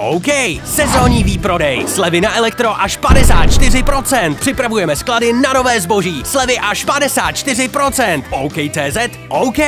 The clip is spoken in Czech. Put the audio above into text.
OK, sezónní výprodej, slevy na elektro až 54%, připravujeme sklady na nové zboží, slevy až 54%, OK.cz, OK.